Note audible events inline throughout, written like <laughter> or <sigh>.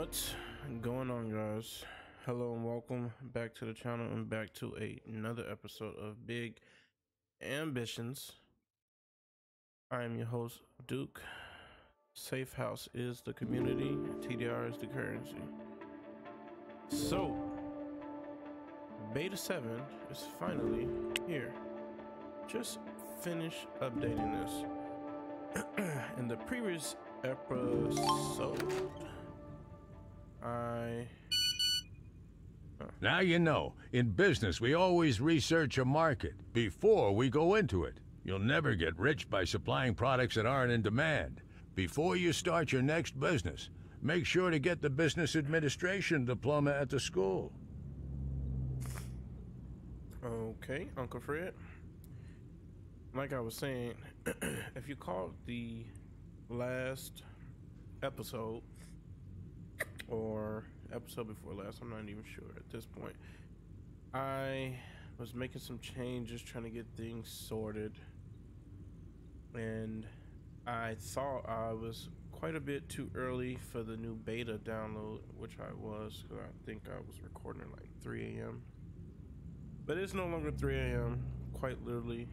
What's going on guys? Hello and welcome back to the channel and back to a, another episode of Big Ambitions. I am your host Duke. Safe House is the community, TDR is the currency. So, Beta 7 is finally here. Just finished updating this. <clears throat> In the previous episode, I. Now you know, in business, we always research a market before we go into it. You'll never get rich by supplying products that aren't in demand. Before you start your next business, make sure to get the business administration diploma at the school. Okay, Uncle Fred. Like I was saying, <clears throat> if you caught the last episode or episode before last, I'm not even sure at this point. I was making some changes, trying to get things sorted, and I thought I was quite a bit too early for the new beta download, which I was, because I think I was recording at like 3 a.m. But it's no longer 3 a.m., quite literally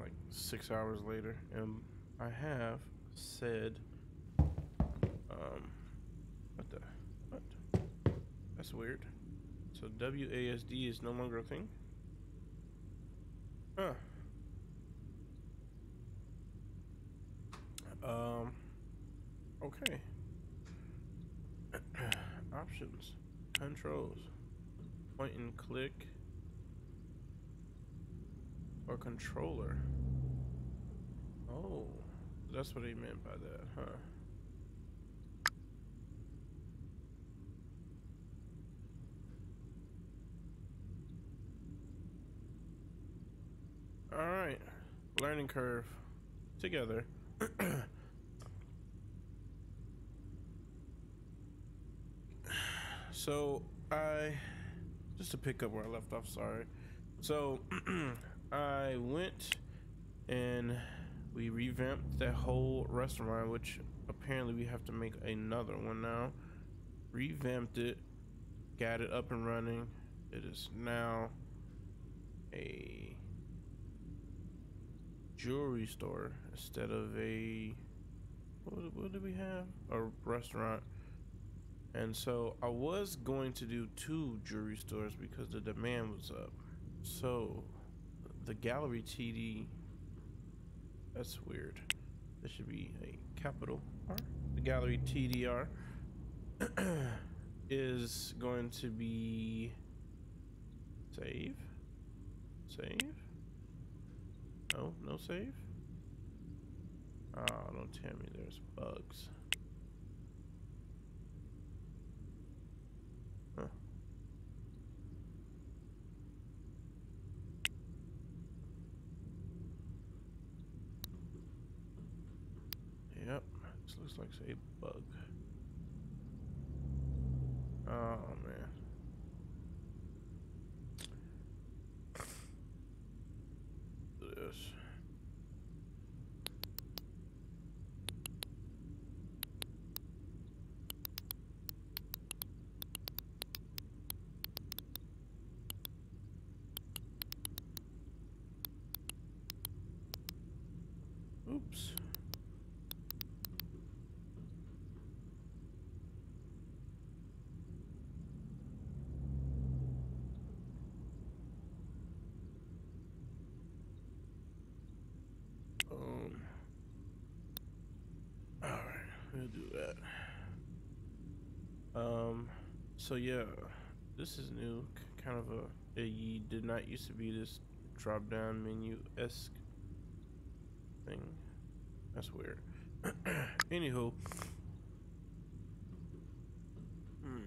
like six hours later, and I have said, um, what the, what? That's weird. So WASD is no longer a thing? Huh. Um, okay. <clears throat> Options, controls, point and click, or controller. Oh, that's what he meant by that, huh? All right, learning curve together. <clears throat> so I just to pick up where I left off, sorry. So <clears throat> I went and we revamped that whole restaurant, which apparently we have to make another one now. Revamped it, got it up and running. It is now a jewelry store instead of a what, what we have? A restaurant. And so I was going to do two jewelry stores because the demand was up. So the gallery TD that's weird. This should be a capital R. The gallery TDR <clears throat> is going to be save. Save. No, no save. Oh, don't tell me there's bugs. Yep, this looks like a bug. Oh man. This. Oops. Um. All right, we'll do that. Um. So yeah, this is new. Kind of a. It did not used to be this drop-down menu esque thing. That's weird. <coughs> Anywho. Hmm.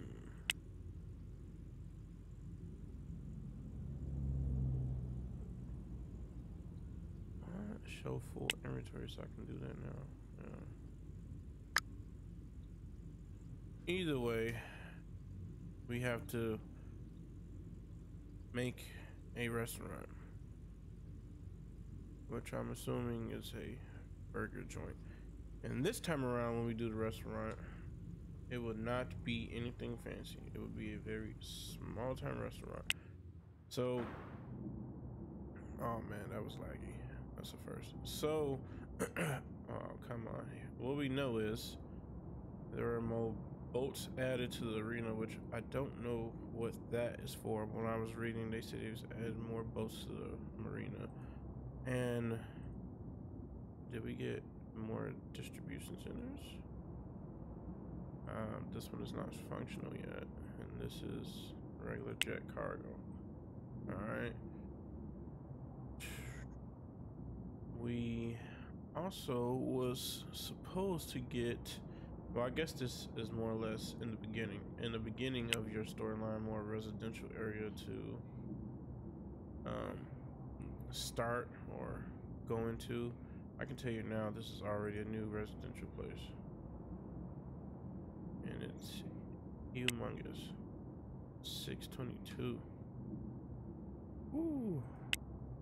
Show full inventory so I can do that now. Yeah. Either way, we have to make a restaurant. Which I'm assuming is a burger joint. And this time around when we do the restaurant, It would not be anything fancy. It would be a very small time restaurant. So, oh man, that was laggy. That's the first. So, <clears throat> oh come on. What we know is there are more boats added to the arena, which I don't know what that is for. When I was reading, they said it was adding more boats to the marina. And did we get more distribution centers? Um, this one is not functional yet, and this is regular jet cargo. Alright. We also was supposed to get well I guess this is more or less in the beginning. In the beginning of your storyline more residential area to um, start or go into. I can tell you now this is already a new residential place and it's humongous. 622. Ooh,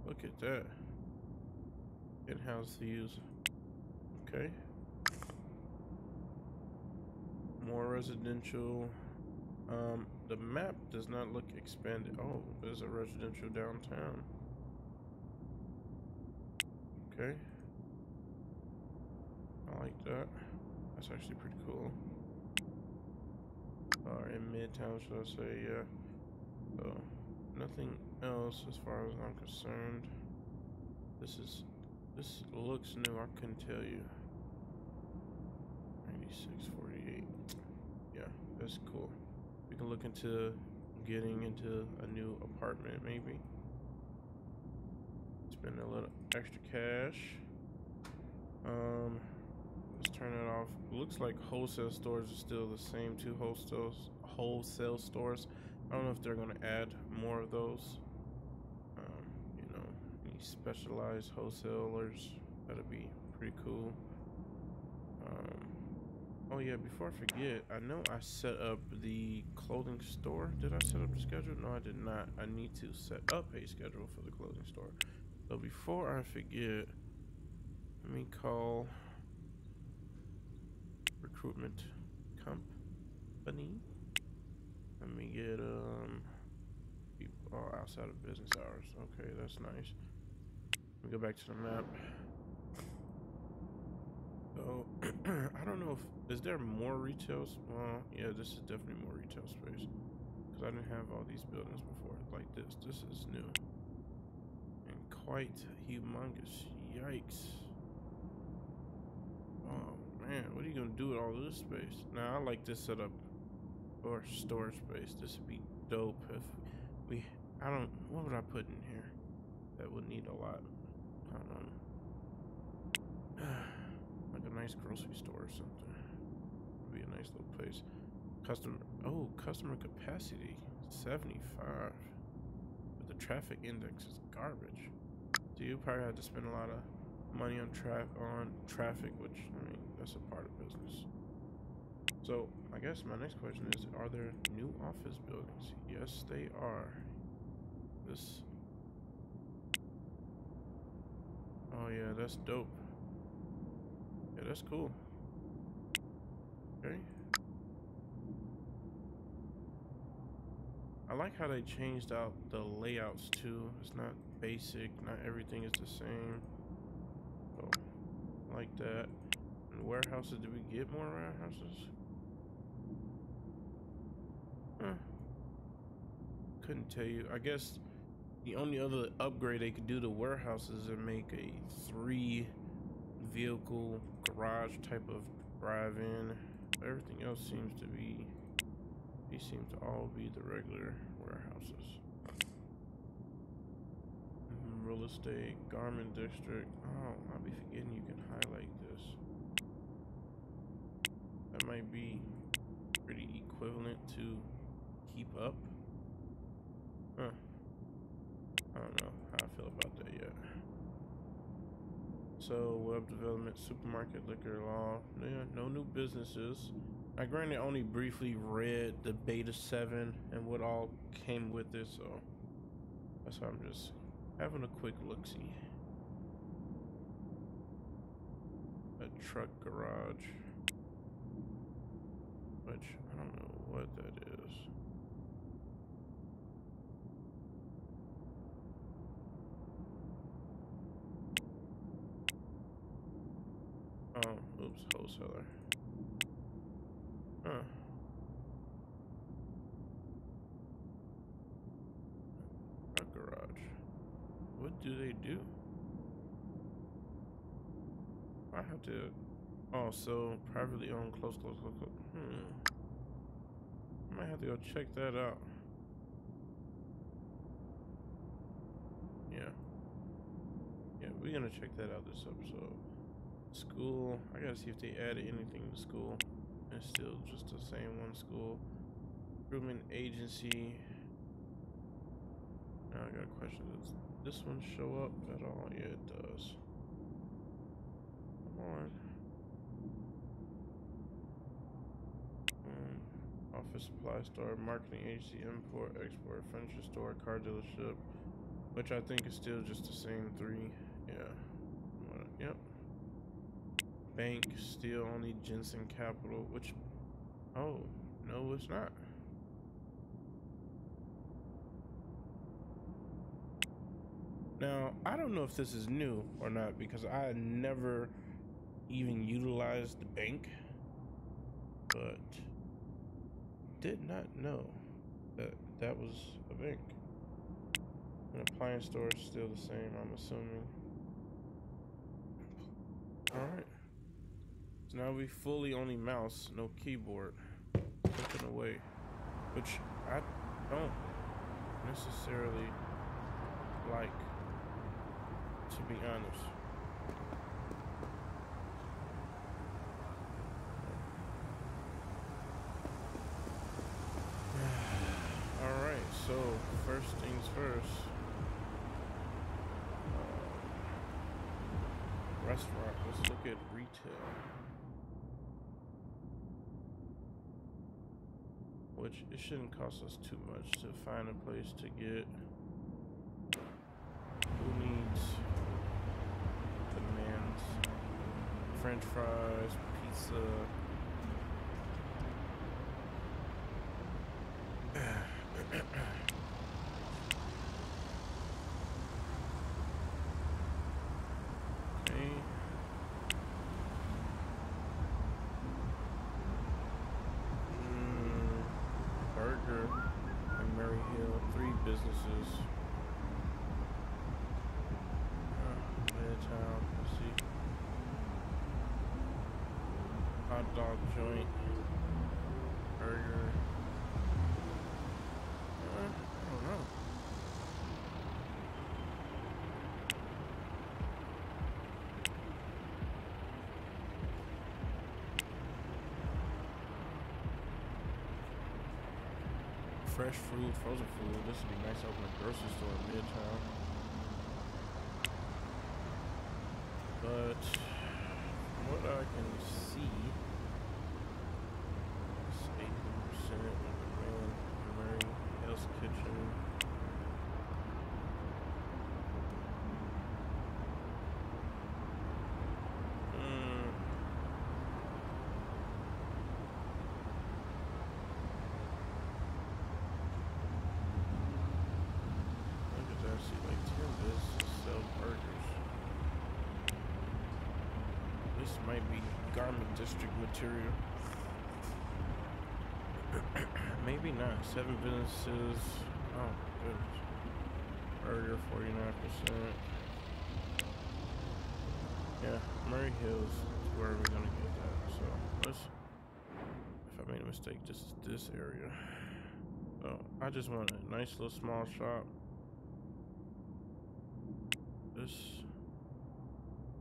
look at that. In-house views. Okay. More residential. Um, the map does not look expanded. Oh, there's a residential downtown. Okay. I like that. That's actually pretty cool or in Midtown, should I say, yeah. So, nothing else as far as I'm concerned. This is, this looks new, I couldn't tell you. 9648. Yeah, that's cool. We can look into getting into a new apartment, maybe. Spend a little extra cash. Um, Let's turn it off. Looks like wholesale stores are still the same two wholesale wholesale stores. I don't know if they're gonna add more of those. Um, you know, any specialized wholesalers. That'd be pretty cool. Oh yeah, before I forget, I know I set up the clothing store. Did I set up the schedule? No, I did not. I need to set up a schedule for the clothing store. So before I forget, let me call recruitment company. Let me get um people oh, outside of business hours. Okay, that's nice. Let me go back to the map. So <clears throat> I don't know if is there more retail. Well, yeah, this is definitely more retail space because I didn't have all these buildings before like this. This is new and quite humongous. Yikes! Oh man, what are you gonna do with all this space? Now I like this setup for storage space. This would be dope if we. I don't. What would I put in here? That would need a lot. I don't know. <sighs> a nice grocery store or something. Would be a nice little place. Customer. Oh, customer capacity seventy-five. But the traffic index is garbage. So you probably have to spend a lot of money on tra- on traffic, which I mean that's a part of business. So I guess my next question is: Are there new office buildings? Yes, they are. This. Oh yeah, that's dope. That's cool. Okay. I like how they changed out the layouts too. It's not basic, not everything is the same oh, like that. And warehouses, did we get more warehouses? Huh. Couldn't tell you. I guess the only other upgrade they could do to warehouses is make a three vehicle garage type of drive-in. Everything else seems to be, these seem to all be the regular warehouses real estate, garment district. Oh, I'll be forgetting you can highlight this. That might be pretty equivalent to keep up. Huh. I don't know how I feel about that yet. So, web development, supermarket, liquor law. Yeah, no new businesses. I granted only briefly read the beta 7 and what all came with it, so that's why I'm just Having a quick look-see. A truck garage. which. I don't know what that is. Oh, oops, wholesaler. Huh. A garage. What do they do? I have to. Oh, so privately owned, close, close, close, close. Hmm. I might have to go check that out. Yeah. Yeah, we're gonna check that out this episode. School. I gotta see if they added anything to school. It's still just the same one school. Recruitment agency. Now I got a question. Does this one show up at all? Yeah, it does. Come on. Um, office supply store, marketing agency, import, export, furniture store, car dealership, which I think is still just the same three. Yeah. What- Yep. Bank, still only Jensen Capital, which, oh, no, it's not. Now, I don't know if this is new or not because I never even utilized the bank, but did not know that that was a bank. An appliance store is still the same, I'm assuming. Alright. Now we fully only mouse, no keyboard. Clicking away. Which I don't necessarily like, to be honest. <sighs> Alright, so first things first. Uh, restaurant. Let's look at retail. Which it shouldn't cost us too much to find a place to get. Who needs demands French fries, pizza. Okay. Mm, Burger and Murray Hill, three businesses. Uh, Midtown, let's see. Hot dog joint. Burger. Uh, I don't know. Fresh food, frozen food. This would be nice to open a grocery store in Midtown. But what I can see, it's 80% with the man Mary Hell's Kitchen. Mm. Look at that, see like 10 businesses sell burgers. This might be garment district material. <coughs> Maybe not. Seven businesses. Oh, goodness. Burger, 49%. Yeah, Murray Hills is where we're gonna get that. So, let's. If I made a mistake, this is this area. So, I just want a nice little small shop. This.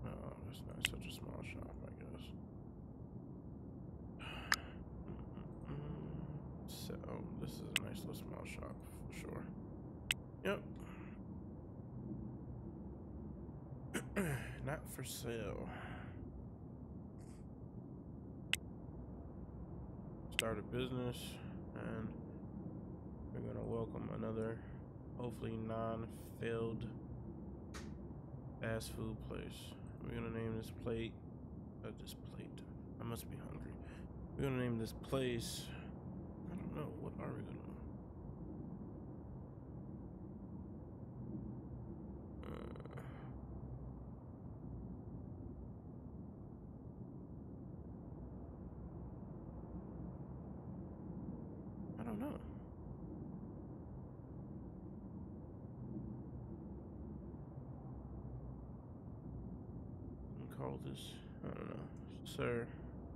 No, that's not such a small shop, I guess. Mm-mm-mm. So, this is a nice little small shop for sure. Yep. Not for sale. Start a business, and we're gonna welcome another, hopefully non-failed fast food place. We're gonna name this plate. Uh, this plate. I must be hungry. We're gonna name this place. I don't know. What are we gonna? Uh, I don't know. Call this. I don't know. Sir.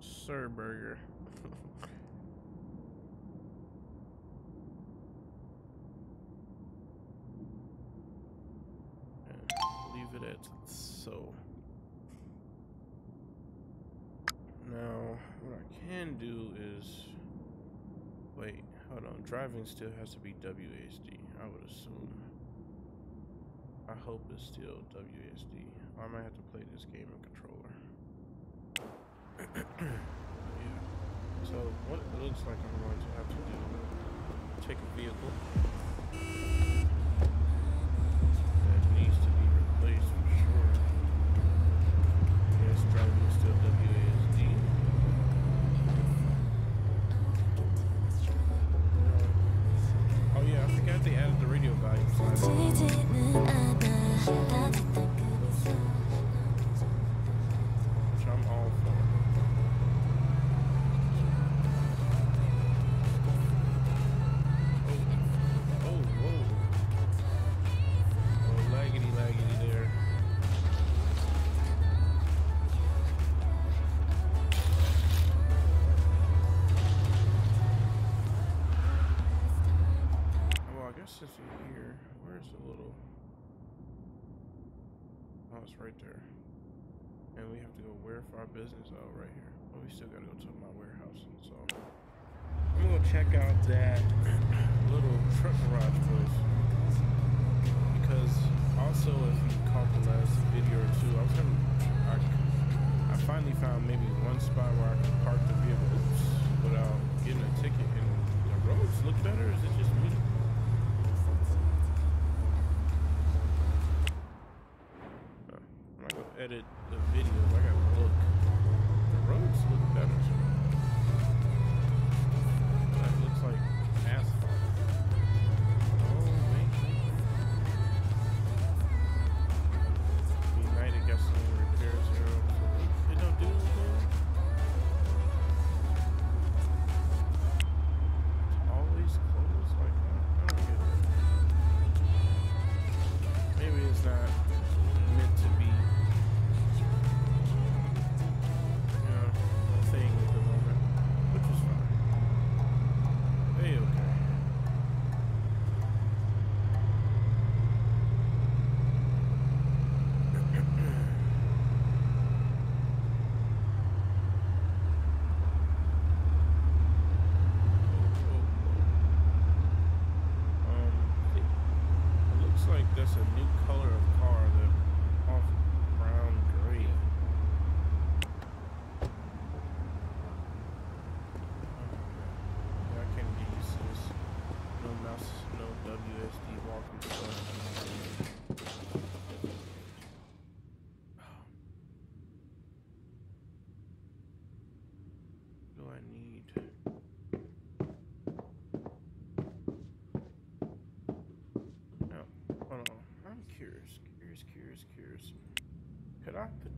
Sir Burger. <laughs> Driving still has to be WASD, I would assume. I hope it's still WASD. I might have to play this game in controller. <coughs> yeah. So what it looks like I'm going to have to do, take a vehicle go where for our business? Oh, right here. But we still gotta go to my warehouse. So I'm gonna check out that <clears throat> little truck garage place. Because also, if you caught the last video or two, I was gonna. I, I finally found maybe one spot where I can park the vehicle oops, without getting a ticket. And the roads look better. Is it just me? I'm gonna edit the videos.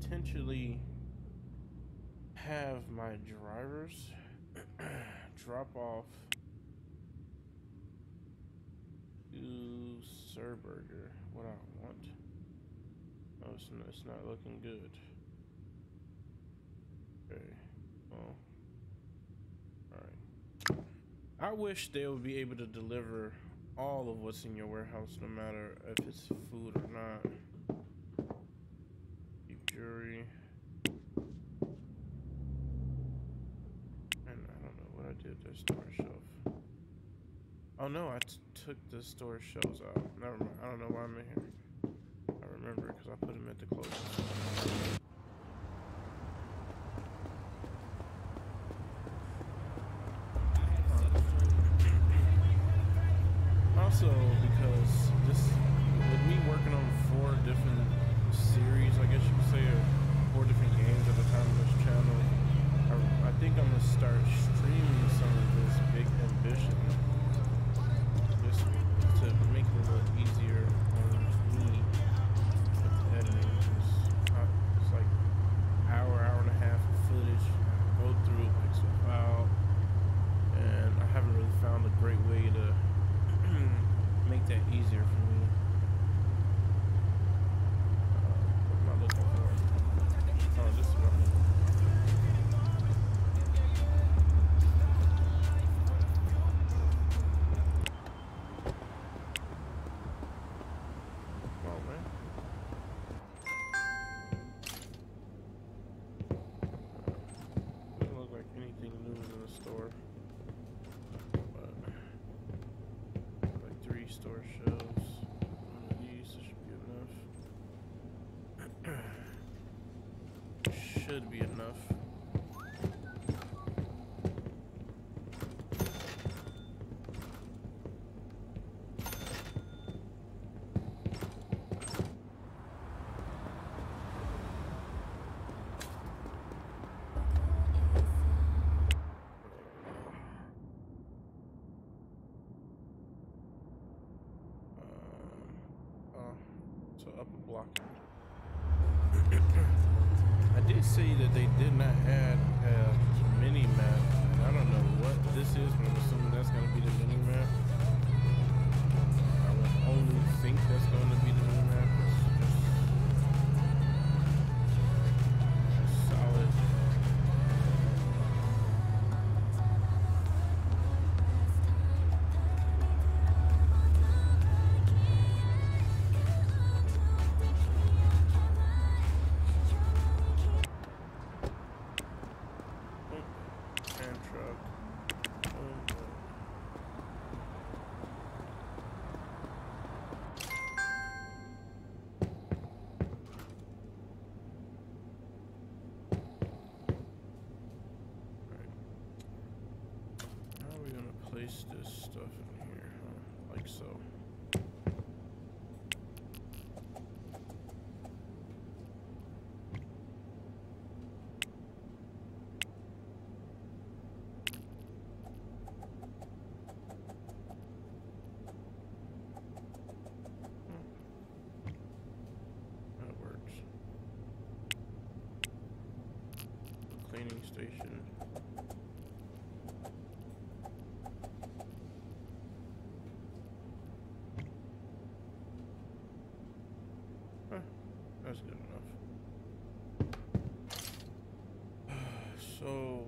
Potentially have my drivers <clears throat> drop off to Sir Burger what I want? Oh, it's not, it's not looking good. Okay, well, alright. I wish they would be able to deliver all of what's in your warehouse, no matter if it's food or not. Beef. And I don't know what I did to the storage shelf. Oh no, I took the storage shelves out. Never mind. I don't know why I'm in here. blocking. <clears throat> I did see that they did not have a mini map. I don't know what this is, but I'm assuming that's going to be the mini place this stuff in here, huh? like so. Hmm. That works. Cleaning station. That's good enough. <sighs> So...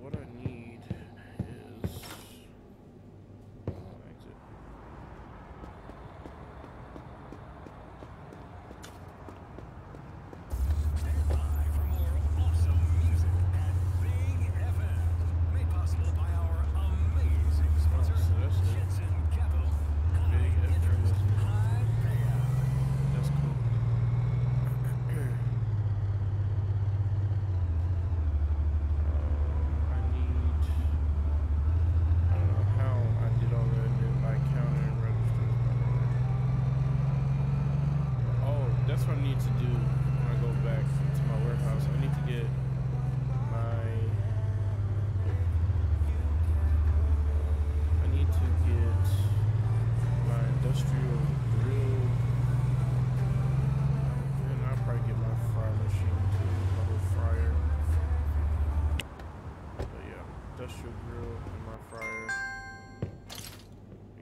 grill my fryer.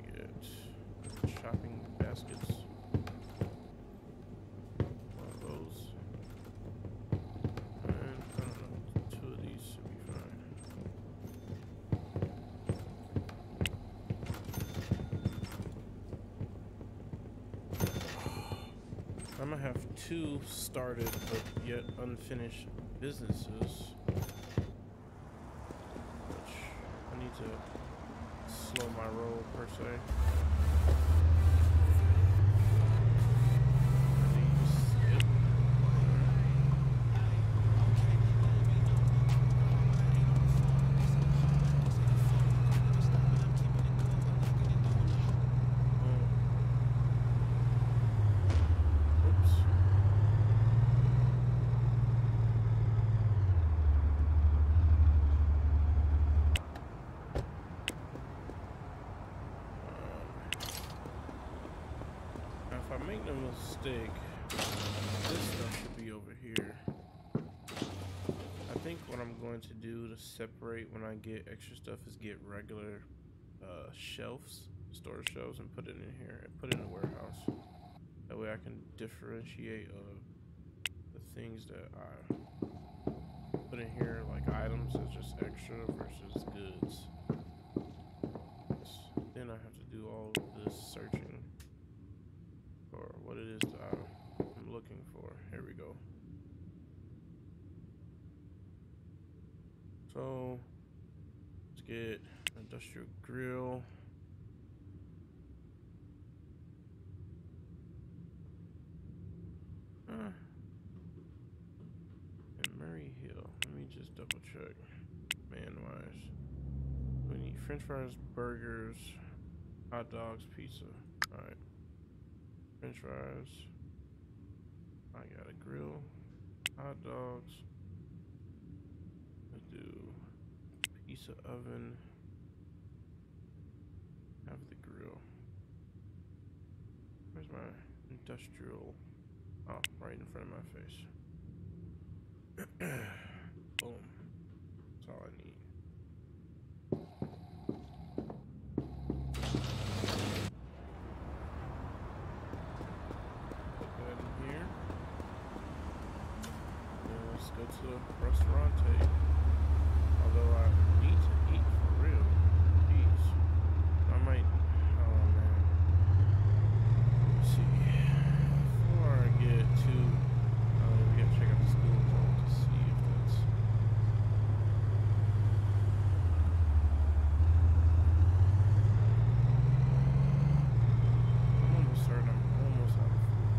Get shopping baskets. One of those. And I don't know, two of these should be fine. I'm gonna have two started but yet unfinished businesses. per se. Made a mistake. This stuff should be over here. I think what I'm going to do to separate when I get extra stuff is get regular uh, shelves, storage shelves, and put it in here and put it in a warehouse. That way I can differentiate uh, the things that I put in here, like items, as just extra versus goods. Then I have to do all this searching for what it is that I- I'm looking for. Here we go. So let's get industrial grill. And Murray Hill. Let me just double check. Man wise. We need French fries, burgers, hot dogs, pizza. Alright. French fries. I got a grill. Hot dogs. Let's do pizza oven. Have the grill. Where's my industrial? Oh, right in front of my face. <clears throat> Boom. That's all I need. Put that in here. Then let's go to the restaurant. Although I need to eat for real. Jeez. I might. Oh man. Let's see. Before I get to. Uh, we gotta check out the school zone to see if that's. I'm almost certain I'm almost out of food.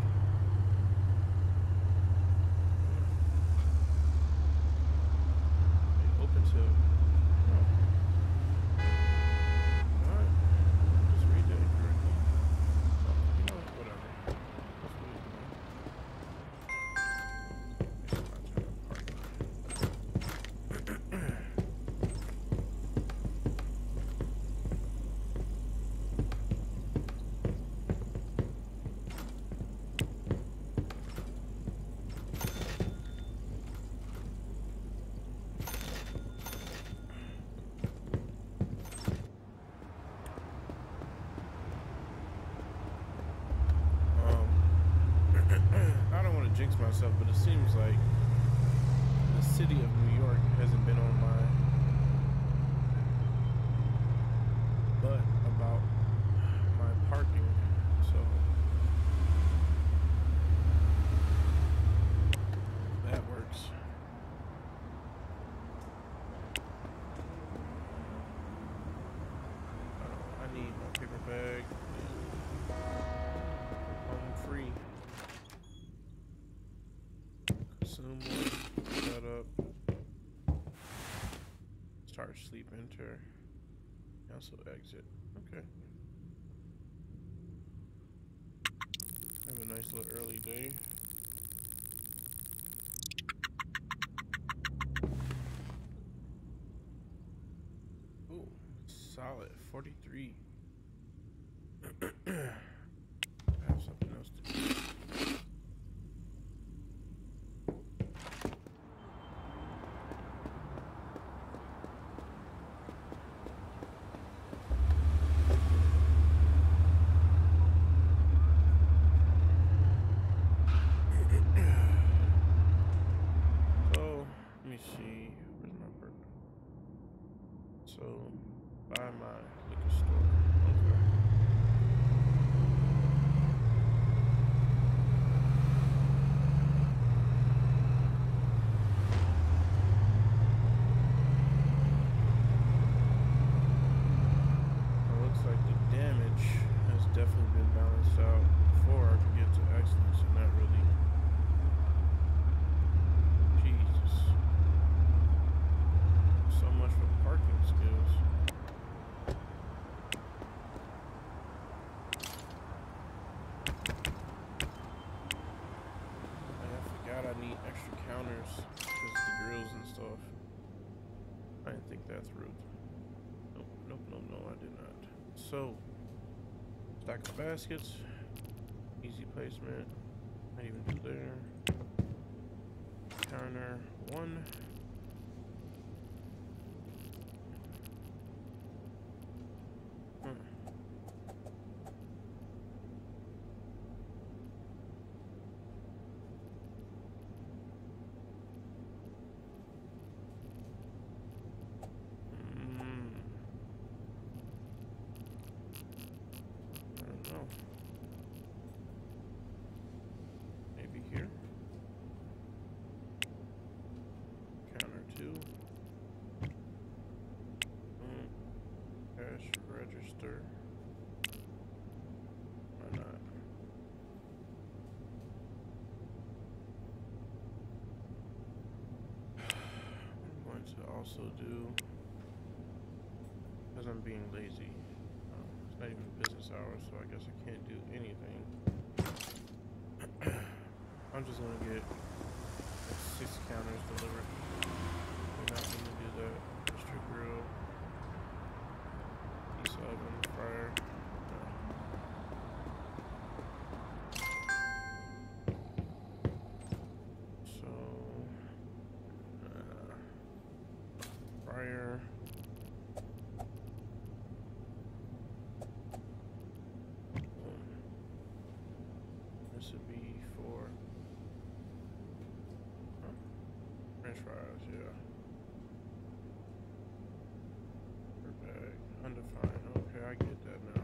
They open till. Oh. Alright. Just read that correctly. Oh, you know what? Whatever. Let's do it, man. It's my turn to park. Um, I don't want to jinx myself, but it seems like the city of New York hasn't been on my butt about my parking. So that works. Uh, I need my paper bag. Home free. Set up. Start sleep enter. Also exit. Okay. Have a nice little early day. Ooh, solid 43. I have something else to do. So, let me see. Where's my bird? So, by my liquor store. Okay. It looks like the damage has definitely been balanced out before I can get to excellence and not really. Jesus. So much for parking skills. I forgot I need extra counters because the grills and stuff. I didn't think that through. Nope, nope, nope, no, I did not. So, stack of baskets. Easy placement. not even there. Counter one. Hmm. Mm. I don't know. Maybe here. Counter two. Mm. Cash register. Why not? I'm going to also do, because I'm being lazy. Um, it's not even business hours, so I guess I can't do anything. <clears throat> I'm just gonna get six counters delivered. Not gonna do that. Extra grill, piece oven, fryer. no. So, uh, fryer. Boom. This would be for huh? French fries, yeah. Per bag, undefined. Okay, I get that now.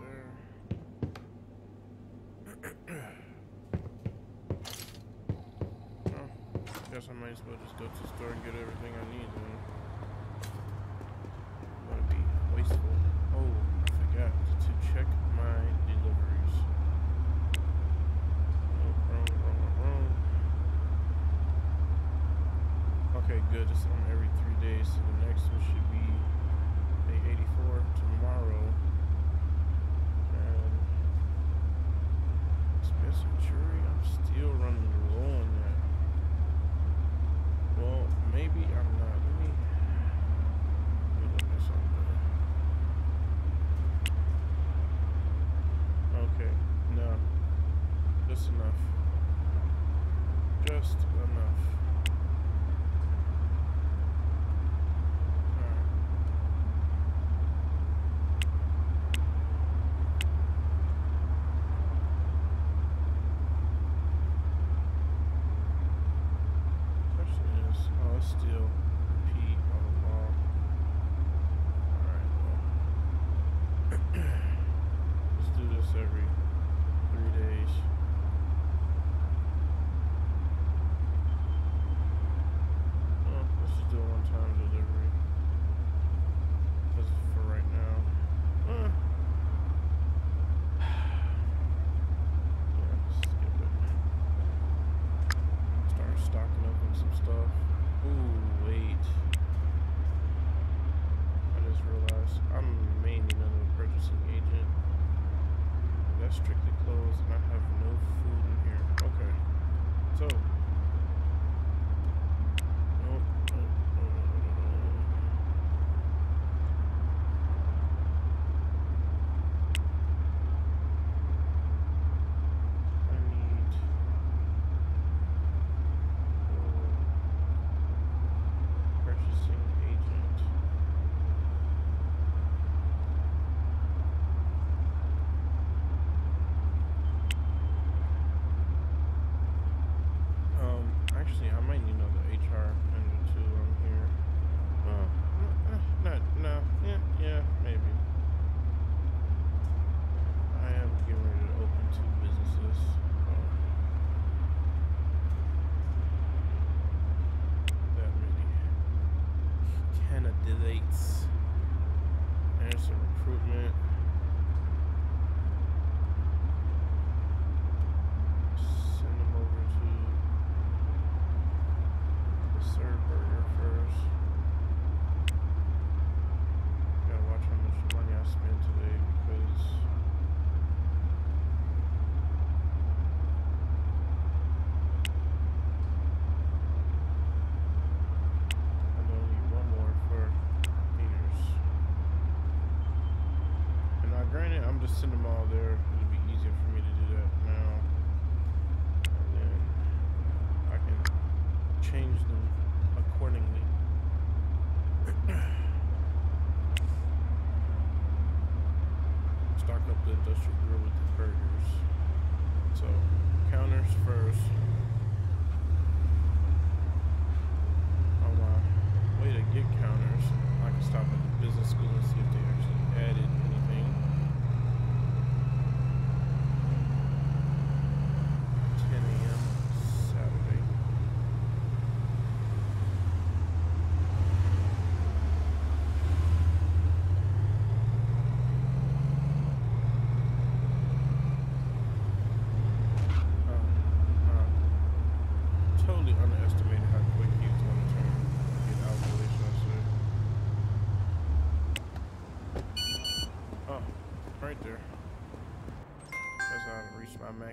There. well, guess I might as well just go to the store and get everything I need. Oh, I forgot to check my deliveries. Wrong, wrong, wrong. Okay, good. It's every three days. So the next one should be day 84 tomorrow. And expensive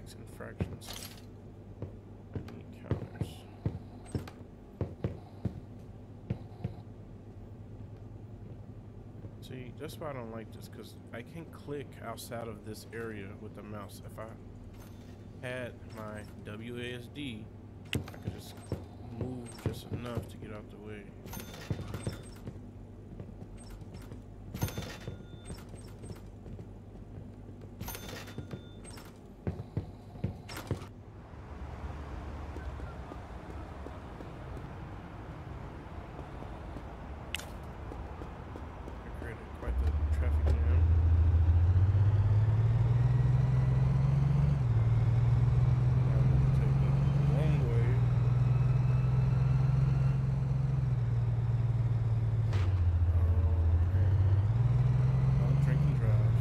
max infractions. See, that's why I don't like this, because I can't click outside of this area with the mouse. If I had my WASD, I could just move just enough to get out the way. I created quite the traffic jam. Now I'm gonna take the wrong way. Oh man. Don't drink and drive.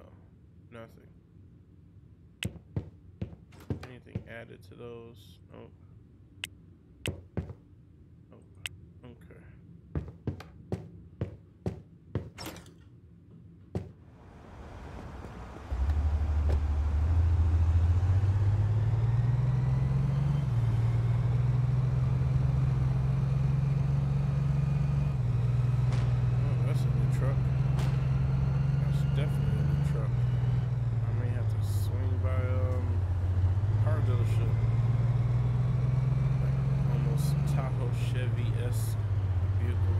Oh, nothing. Anything added to those? Nope. Nope. Okay. Oh, that's a new truck. That's definitely a new truck. I may have to swing by um car dealership. Like almost Tahoe Chevy S vehicle.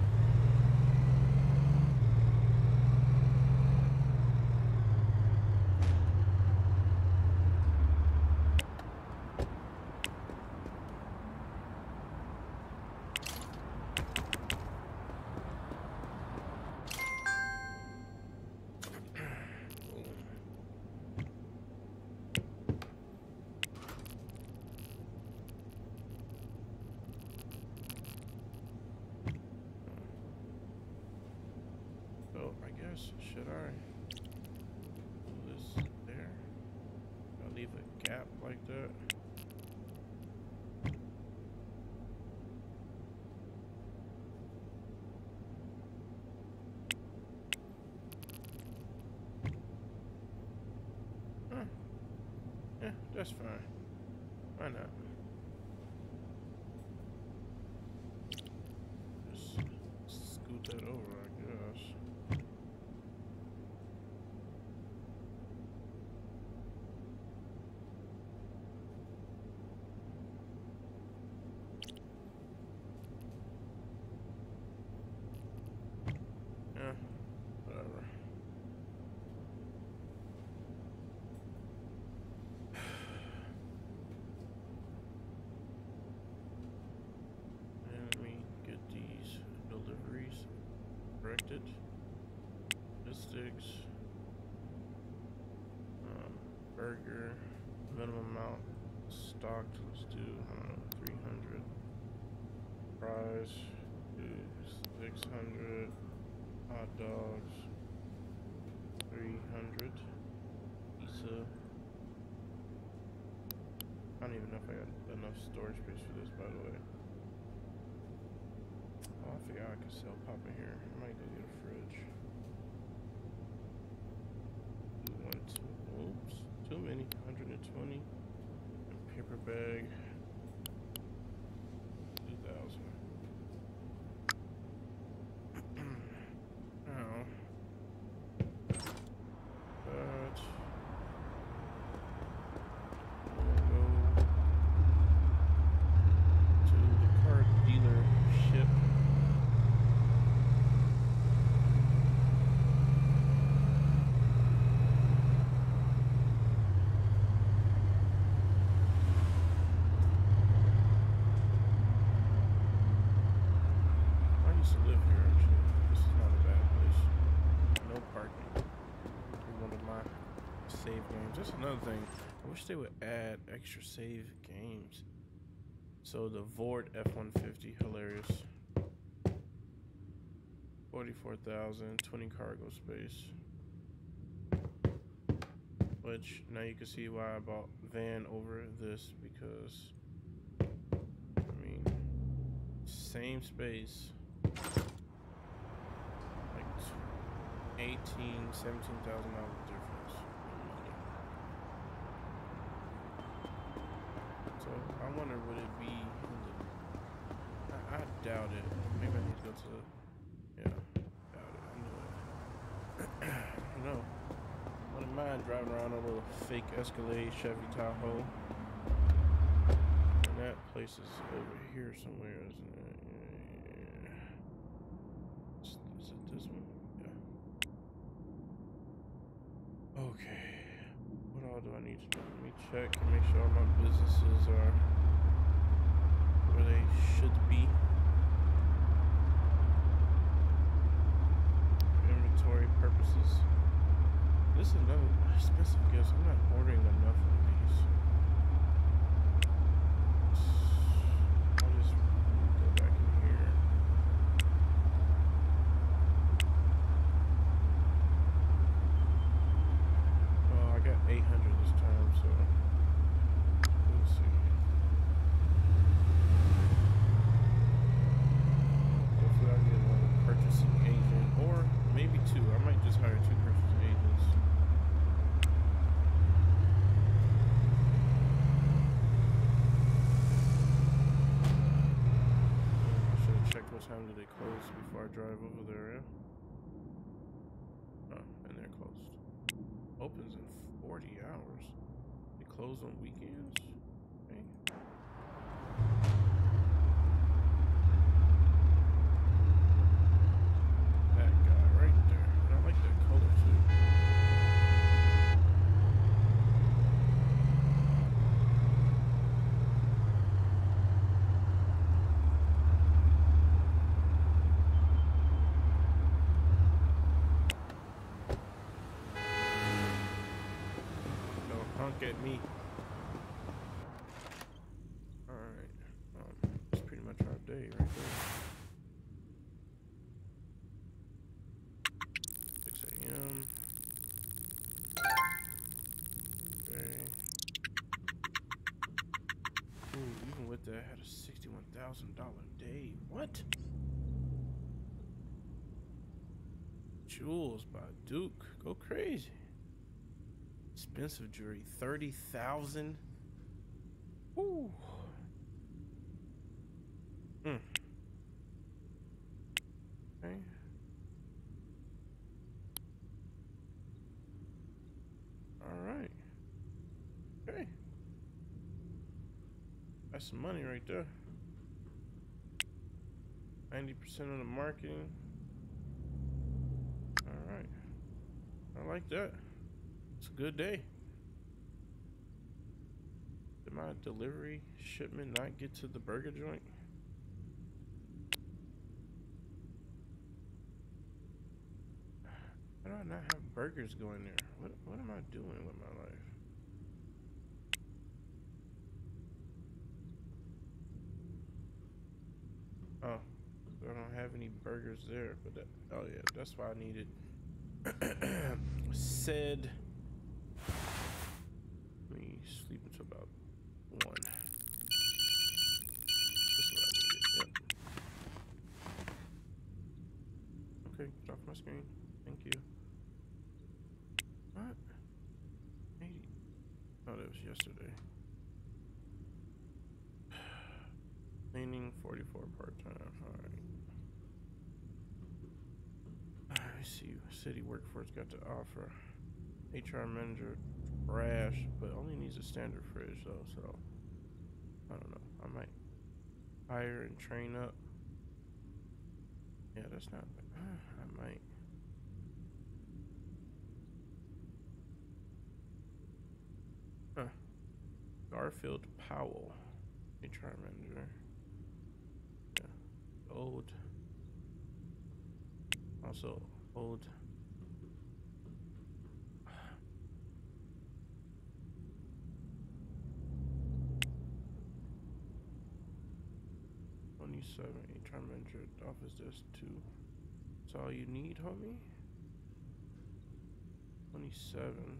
So I guess should I do this there? I leave a gap like that. Huh. Yeah, that's fine. Why not? Just scoot that over, I guess. Yeah, whatever. And let me get these deliveries corrected. Logistics. Um, burger. Minimum amount stocked. Let's do, know, 300. Fries. Do 600. Hot dogs. 300. Pizza. I don't even know if I got enough storage space for this, by the way. Oh, I forgot I could sell in here. I might go get a fridge. Do One, two, oops, too many. 120. Paper bag. 2000. now, but we'll go to the car dealership. I used to live here actually. This is not a bad place. No parking. In one of my save games. That's another thing. I wish they would add extra save games. So the Vort F-150, hilarious. 44,000, 20 cargo space. Which now you can see why I bought van over this because I mean same space like t- 18 17,000 dollars difference in money. So I wonder would it be I, I doubt it. Maybe I need to go to yeah, doubt it. <clears throat> I knew it. no. Wouldn't mind driving around a little fake Escalade Chevy Tahoe. And that place is over here somewhere, isn't it? Yeah. Is, is it this one? Yeah. Okay. What all do I need to do? Let me check and make sure all my businesses are where they should be. Inventory purposes. This is another expensive gift. I'm not ordering enough of these. I'll just go back in here. Oh, I got 800 this time, so let's see. Hopefully, I'll get one purchasing agent, or maybe two. I might just hire two purchasing agents. I should have checked what time did they close before I drive over there, yeah? Oh, and they're closed. Opens in 40 hours. They close on weekends? Okay. That guy right there. And I like that color too. Don't at me. Alright. Um, that's pretty much our day right there. 6 a.m. Okay. Ooh, even with that, I had a $61,000 day. What? Jewels by Duke. Go crazy. Expensive jewelry, thirty thousand. Ooh. Hmm. Okay. All right. Okay. That's some money right there. Ninety percent of the marketing. All right. I like that. Good day. Did my delivery shipment not get to the burger joint? Why do I not have burgers going there? What what am I doing with my life? Oh, I don't have any burgers there, but that, oh yeah, that's why I needed <clears throat> said sleep until about one. Yep. Okay, get off my screen. Thank you. What? 80. Oh, that was yesterday. <sighs> Cleaning 44 part time. Alright. I see city workforce got to offer. HR manager, trash, but only needs a standard fridge though, so I don't know. I might hire and train up. Yeah, that's not bad. <sighs> I might. Huh. Garfield Powell, HR manager. Yeah. Old. Also old. Twenty-seven HR manager office desk two. That's all you need, homie. Twenty-seven.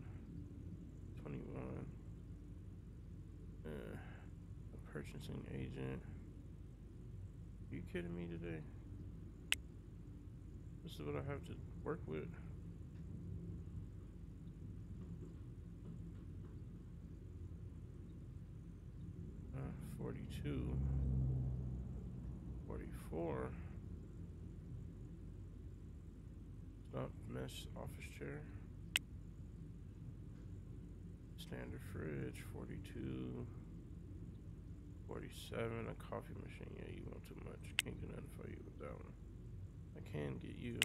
Twenty-one. Uh, a purchasing agent. Are you kidding me today? This is what I have to work with. Uh, 42. 44. Stop mesh office chair. Standard fridge, 42. 47, a coffee machine. Yeah, you want too much. Can't nothing for you with that one. I can get you.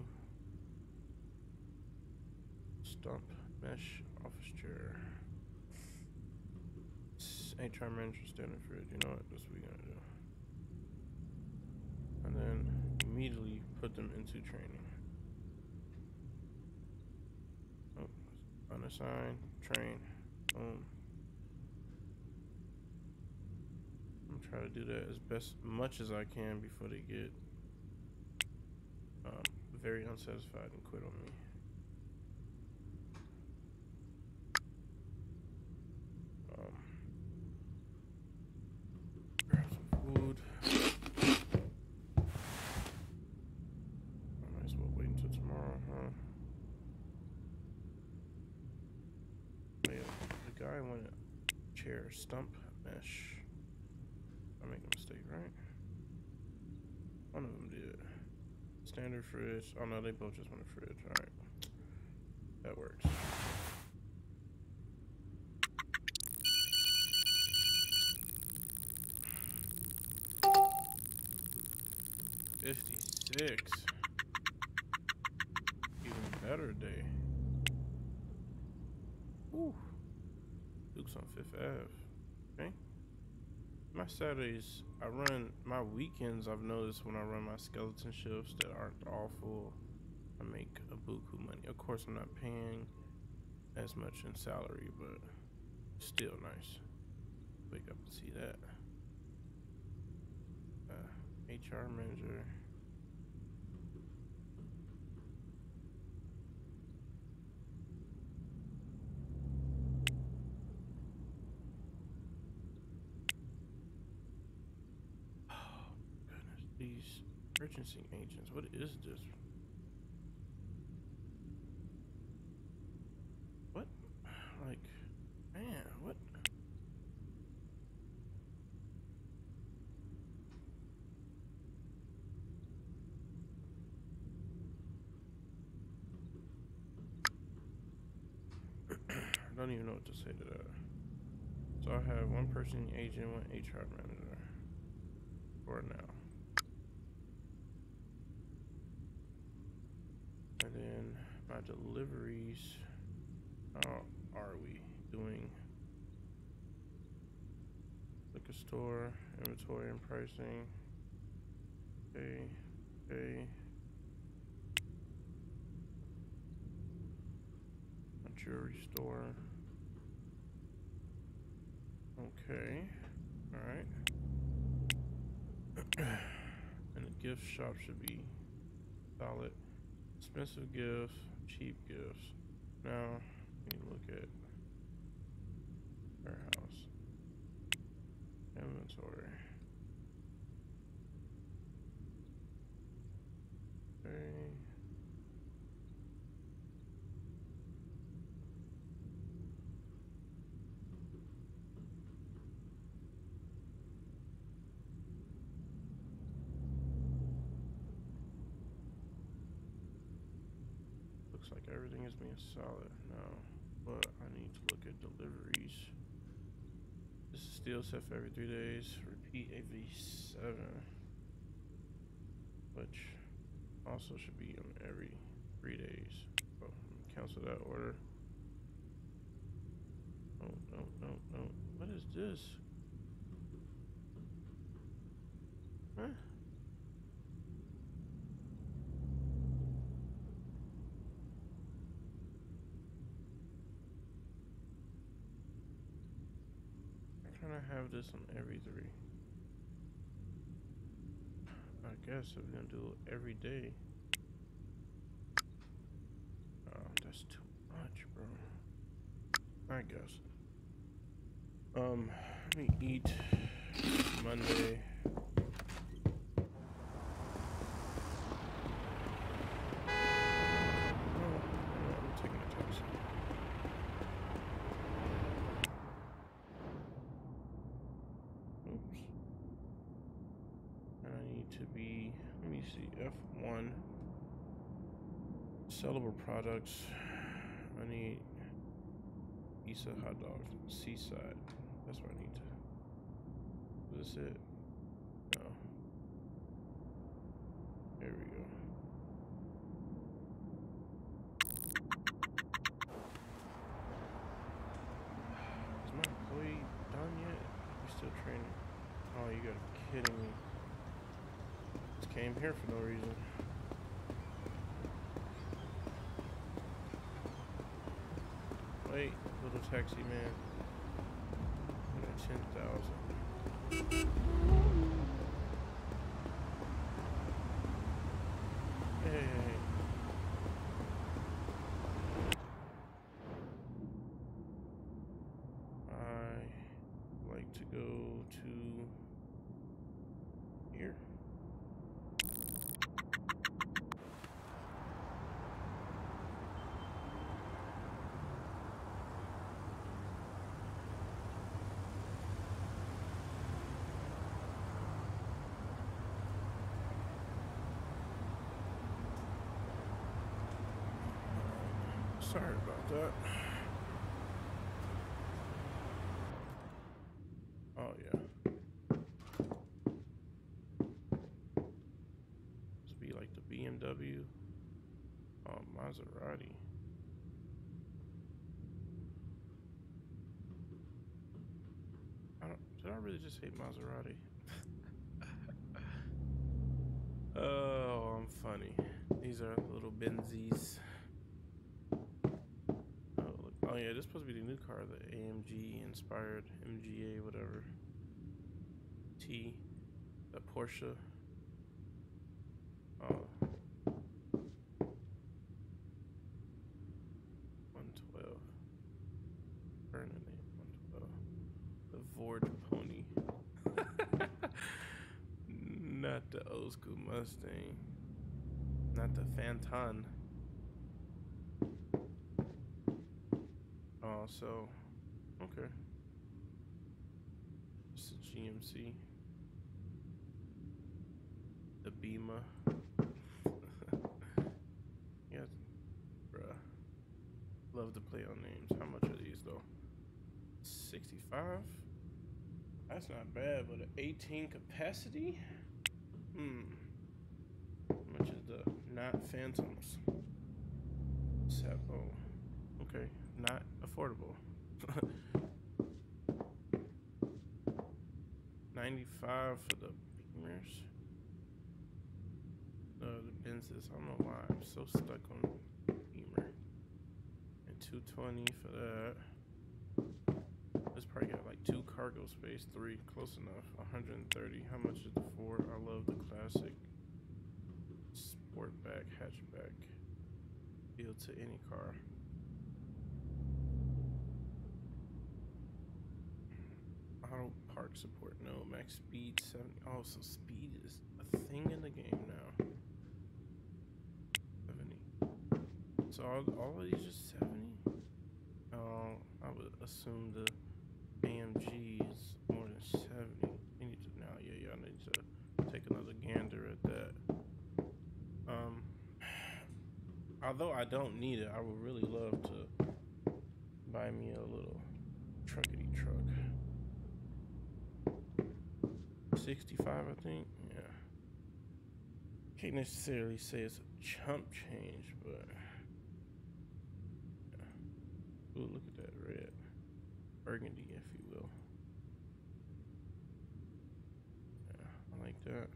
Stump mesh office chair. HR manager standard fridge. You know what? That's what we're gonna do. And then immediately put them into training. Oh, unassign, train. Boom. I'm gonna try to do that as best much as I can before they get um, very unsatisfied and quit on me. Um, grab some food. I might as well wait until tomorrow, huh? Wait, guy wanted chair stump mesh. I make a mistake, right? One of them did. Standard fridge. Oh no, they both just want a fridge. Alright. That works. Fifty-six. Even better day. Woo. Duke's on Fifth Ave. Okay. My Saturdays, I run my weekends. I've noticed when I run my skeleton shifts that aren't awful. I make a buku money. Of course, I'm not paying as much in salary, but still nice. Wake up and see that. Uh, HR manager. Goodness, these purchasing agents. What is this? What? Like, man, what? I don't even know what to say to that. So I have one person agent, one HR manager for now. And then my deliveries. How are we doing? Liquor store, inventory and pricing. Okay, okay. A jewelry store. Okay, alright. <clears throat> and the gift shop should be solid. Expensive gifts, cheap gifts. Now, need to look at warehouse. inventory. Okay. Looks like everything is being solid now, but I need to look at deliveries. This is still set for every three days. Repeat every seven, which also should be on every three days. Oh, so cancel that order. No, no, no, no. What is this? Huh? I'm trying to have this on every three. I guess we're gonna do it every day. Oh, that's too much, bro. I guess. Um, let me eat Monday. Oh, I'm taking a taxi. Oops. And I need to be, let me see, F1. Sellable products. I need Isa hot dogs, seaside. That's what I need to. Is this it? No. There we go. Is my employee done yet? You still training? Oh, you gotta be kidding me. Just came here for no reason. Wait, little taxi man. Ten thousand. Hey. I like to go to here. Sorry about that. Oh yeah. This be like the BMW. Oh, um, Maserati. I don't, did I really just hate Maserati? <laughs> oh, I'm funny. These are little Benzies. Oh, yeah, um, this is supposed to be the new car, the AMG inspired MGA whatever. T, the Porsche. Uh, oh. 112. Burning name 112. The Ford Pony. <laughs> Not the old school Mustang. Not the Phantom. Oh, so okay. It's a GMC. The Beamer. <laughs> yeah, bruh. Love to play on names. How much are these though? 65? That's not bad, but an 18 capacity? Hmm. How much is the not phantoms? Set, oh, okay. Not affordable. <laughs> 95 for the Beamers. No, the Benzes. I don't know why I'm so stuck on Beamer. And 220 for that. This probably got like two cargo space, three, close enough. 130. How much is the Ford? I love the classic Sportback hatchback. Built to any car. Park support. No. Max speed 70. Oh, so speed is a thing in the game now. 70. So all, all of these are 70? Oh, I would assume the AMG is more than 70. You need to now, yeah, yeah, I need to take another gander at that. Um, <sighs> although I don't need it, I would really love to buy me a little truckety truck. 65, I think. Yeah. Can't necessarily say it's a chump change, but. Yeah. Ooh, look at that red. Burgundy, if you will. Yeah, I like that.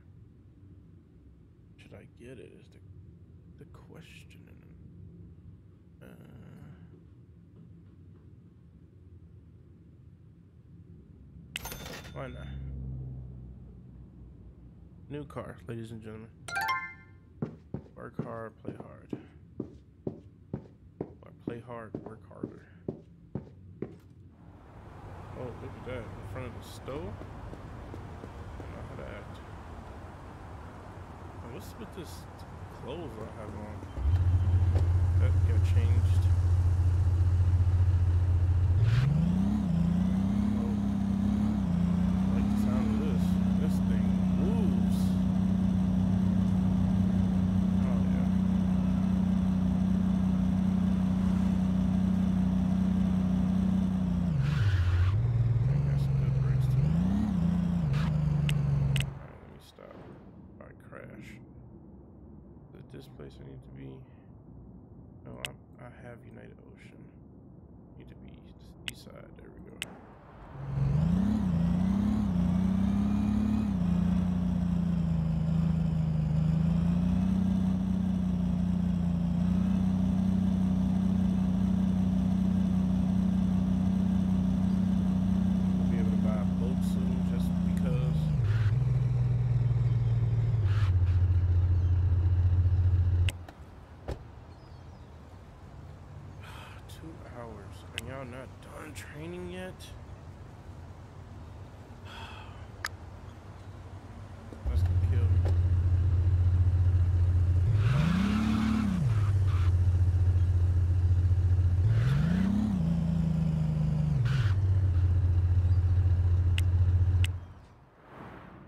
Should I get it? Is the the question. Uh, why not? New car, ladies and gentlemen. Work hard, play hard. Or play hard, work harder. Oh, look at that. In front of the stove? How to act. What's with this clothes I have on? That got changed. Oh. I like the sound of this. This thing moves. Oh yeah. Dang, got some good brakes too. Alright, let me stop. Before I crash. Is it this place I need to be? No, I'm, I have United Ocean. Need to be east, east side. There we go. We'll be able to buy a boat soon just because. Two hours. And y'all not done training yet? That's gonna kill me.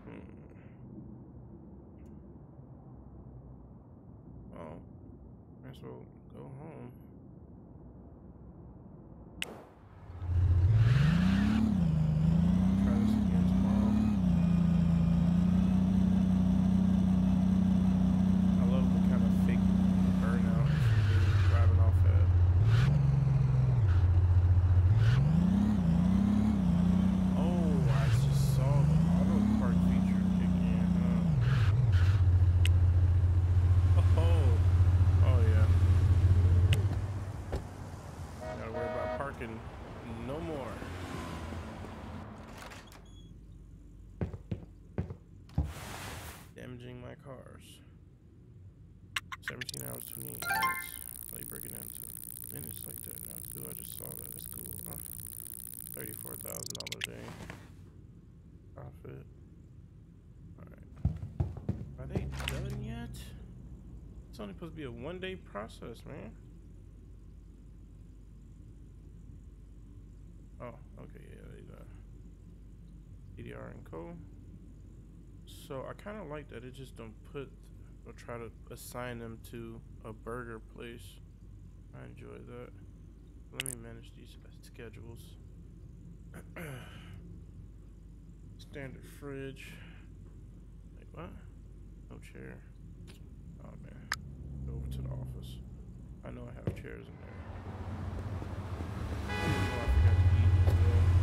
Hmm. Oh, might as well go home. Try this again tomorrow. I love the kind of fake burnout from me driving off at. Oh, I just saw the auto park feature kick in, huh? Oh, oh yeah. Gotta worry about parking no more. Damaging my cars. 17 hours, 28 minutes. How you break it down to minutes like that now? Dude, I just saw that. That's cool. Huh? $34,000 a day. Eh? Profit. Alright. Are they done yet? It's only supposed to be a one day process, man. Oh, okay, yeah, they uh, done. EDR and Co. So I kind of like that. It just don't put or try to assign them to a burger place. I enjoy that. Let me manage these schedules. <clears throat> Standard fridge. Wait, what? No chair. Oh man. Go over to the office. I know I have chairs in there. Oh, I forgot to eat as well.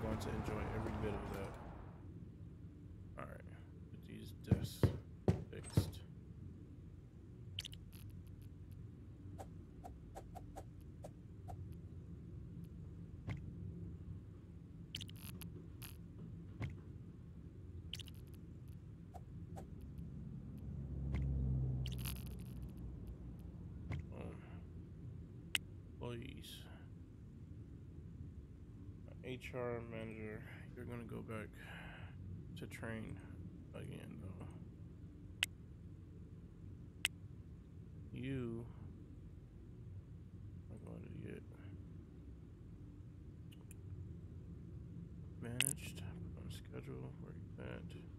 I'm going to enjoy employees. HR manager, you're gonna go back to train again though. You are going to get managed on schedule where you at.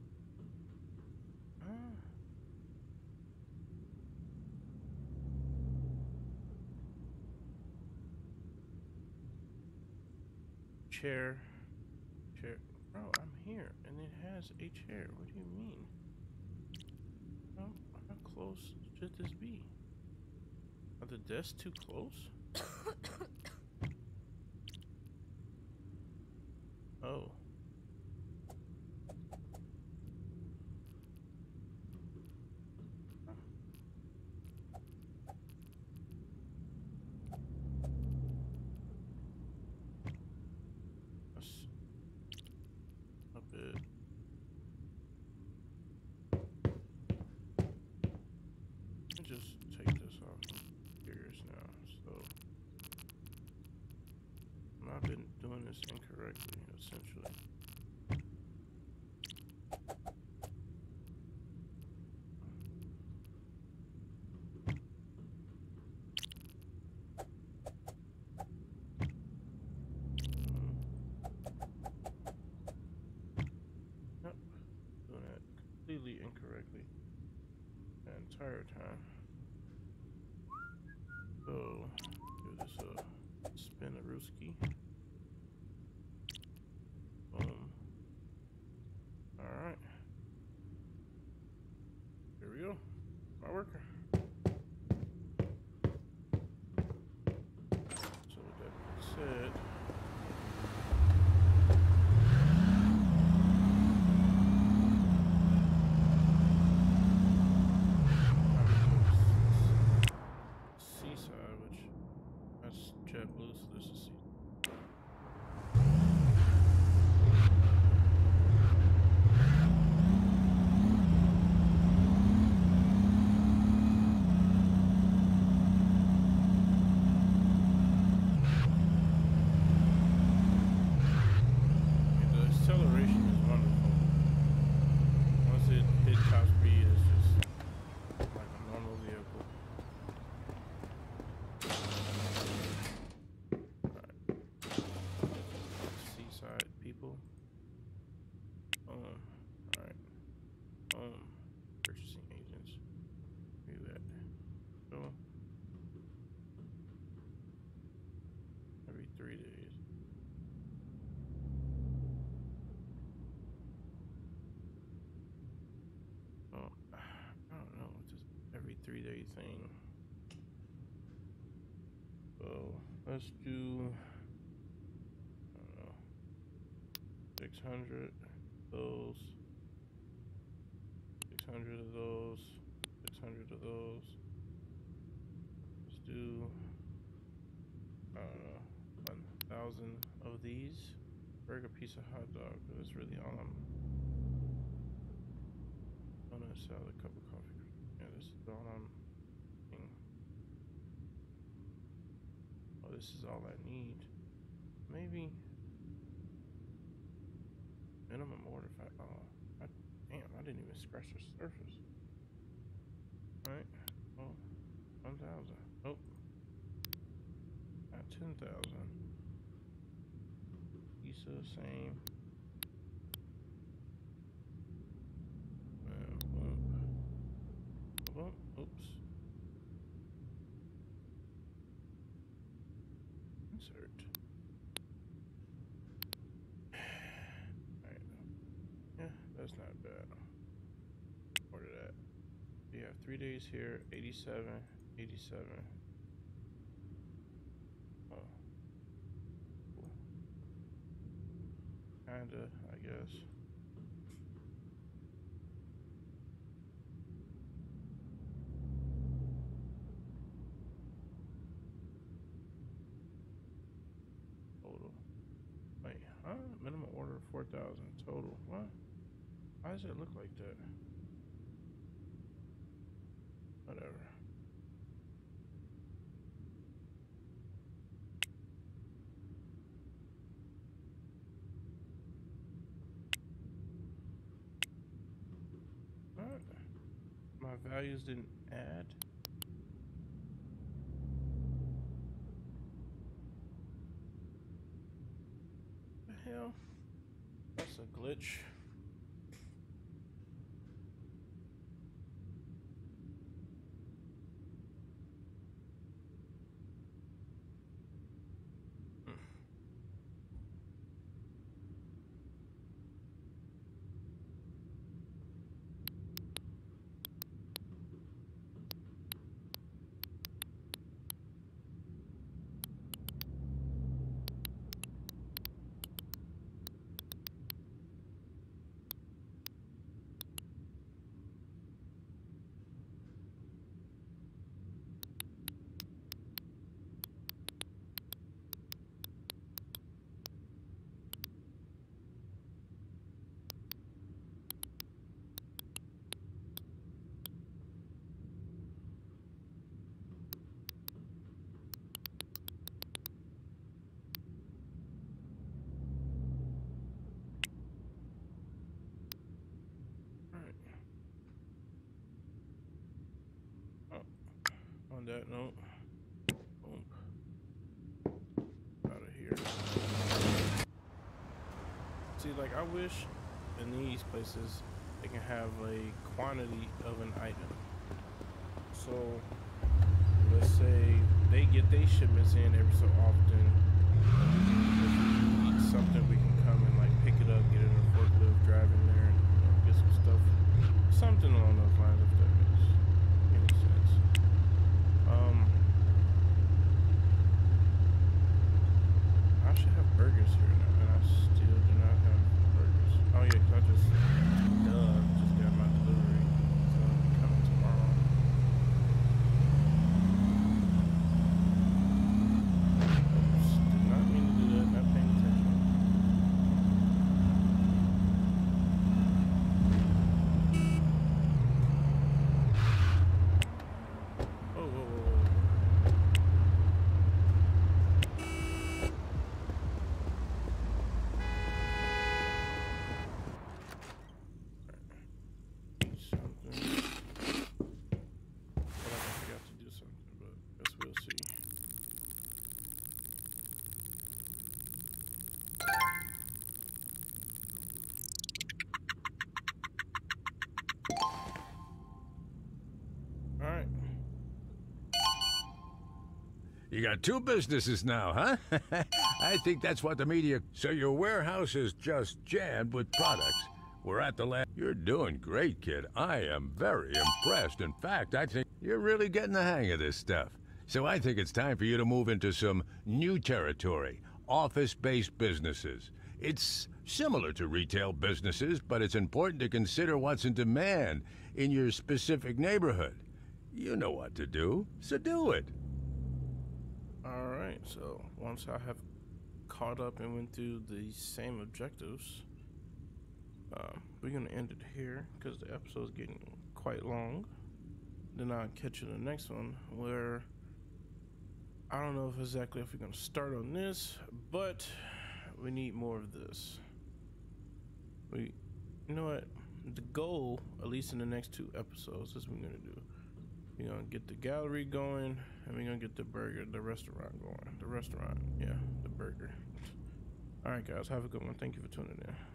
Chair. Chair. Bro, I'm here and it has a chair. What do you mean? How, how close should this be? Are the desks too close? <coughs> oh. Brusque. Every three day thing. So let's do I don't know six hundred those six hundred of those six hundred of those. Let's do I don't know one thousand of these. Break a piece of hot dog, that's really all I'm gonna sell a cup of coffee. Yeah, this is all I'm thinking. Oh, this is all I need. Maybe minimum order. Oh, I, damn! I didn't even scratch the surface. All right. Oh, one thousand. Oh, at ten thousand. Pizza, same. And boom. Boom. Oops. Insert. Alright. Yeah, that's not bad. Order that. We have three days here 87, 87. Oh. Cool. Kinda, I guess. Total. Wait, huh? Minimum order of 4,000 total. What? Why does it look like that? Whatever. What? My values didn't add. What The hell? That's a glitch. That note, boom. Out of here. See, like, I wish in these places they can have a quantity of an item. So, let's say they get their shipments in every so often. Something, we can come and like pick it up, get it in a forklift, drive in there, and you know, get some stuff. Something along those lines, if that makes any sense. Um, I should have burgers here now, and I still do not have burgers. Oh yeah, 'cause I just, duh, just got my delivery. It's gonna be coming tomorrow. Oops, did not mean to do that, not paying attention. Whoa, whoa, whoa, whoa. Something. I feel like I forgot to do something, but guess we'll see. All right. You got two businesses now, huh? <laughs> I think that's what the media. So your warehouse is just jammed with products. We're at the lab. You're doing great, kid. I am very impressed. In fact, I think you're really getting the hang of this stuff. So I think it's time for you to move into some new territory office based businesses. It's similar to retail businesses, but it's important to consider what's in demand in your specific neighborhood. You know what to do, so do it. All right. So once I have caught up and went through the same objectives, um, we're gonna end it here because the episode's getting quite long. Then I'll catch you in the next one where I don't know if exactly if we're gonna start on this, but we need more of this. We, you know what? The goal, at least in the next two episodes, is we're gonna do. We're gonna get the gallery going, and we're gonna get the burger, the restaurant going. The restaurant, yeah, the burger. All right, guys, have a good one. Thank you for tuning in.